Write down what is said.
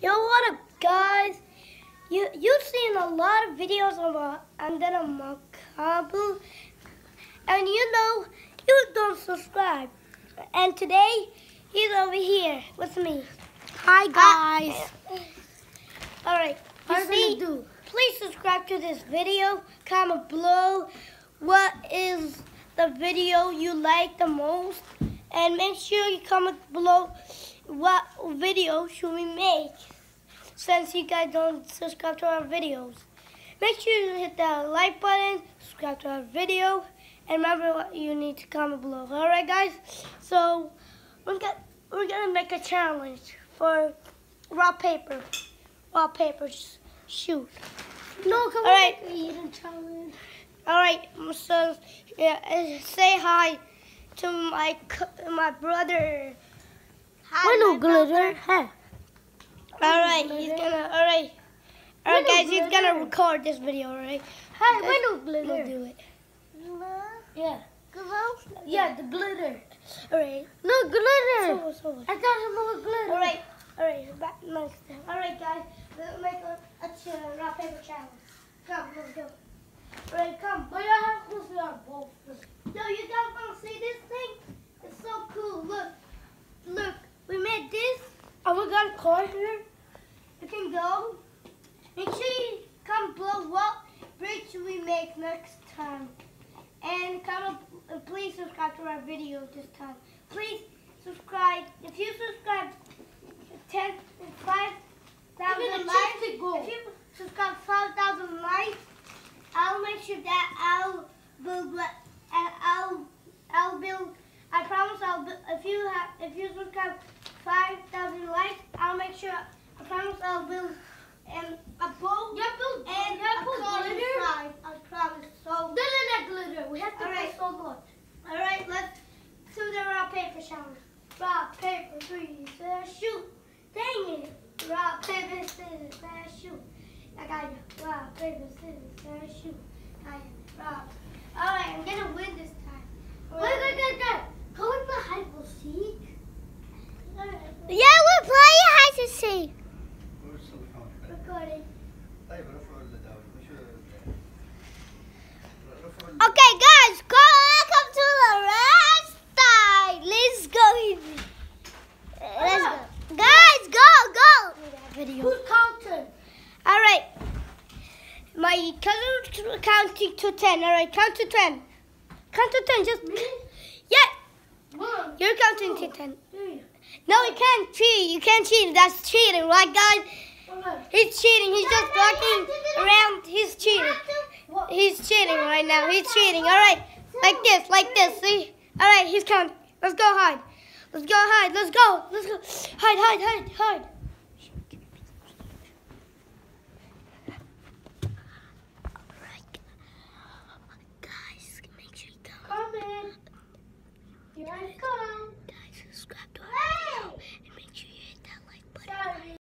Yo, what up, guys? You you've seen a lot of videos of uh, Adnan Mukbel, and you know you don't subscribe. And today he's over here with me. Hi guys. All right. What see, do? please subscribe to this video. Comment below what is the video you like the most, and make sure you comment below what video should we make. Since you guys don't subscribe to our videos, make sure you hit that like button, subscribe to our video, and remember what you need to comment below. All right, guys. So we're gonna we're gonna make a challenge for rock paper, rock paper shoot. No, come All right. on. All right, so yeah, say hi to my my brother. No glitter? Hey. All right, he's gonna. All right, all right, guys, he's gonna record this video. All right, Hey, why no we'll do it. Yeah. Yeah, the glitter. All right. No glitter. So, so. I thought it was glitter. All right, all right, back next time. All right, guys, let's make a, a ch- rock paper challenge. Come, let's go. All right, come. But I have to see our both. Yo, you guys wanna see this thing? It's so cool. Look, look, we made this. Oh, we got a car here. You can go. Make sure you come below what bridge we make next time. And comment, uh, please subscribe to our video this time. Please subscribe. If you subscribe 10, 5,000 Even a likes, chance to go. if you subscribe 5,000 likes, I'll make sure that I'll build, what- and I'll, I'll build, I promise I'll, bu- if you have, if you subscribe 5,000 likes, I promise I'll build and a boat Yeah, build. and yeah, a put car glitter. inside. I promise. So, No, no, no, glitter. We have to All right. so much. all right, let's do the rock paper challenge. Rock paper scissors shoot. Dang it! Rock paper scissors shoot. I got you. Rock paper scissors shoot. I Got you. Rock. All right, I'm gonna win this time. All right. wait, wait, wait. Okay, guys, go welcome to the rest side. Let's go. Let's go. Guys, go, go. Video. Who's counting? All right. My cousin counting to ten. All right, count to ten. Count to ten. Just yeah. One, You're counting to ten. three. No, you can't cheat. You can't cheat. That's cheating, right, guys? Okay. He's cheating. He's just walking around. He's cheating. He's cheating right now. He's cheating. All right, like this, like this. See? All right, he's coming. Let's go hide. Let's go hide. Let's go. Let's go. Hide, hide, hide, hide. Guys, make sure you come. Come in. Here I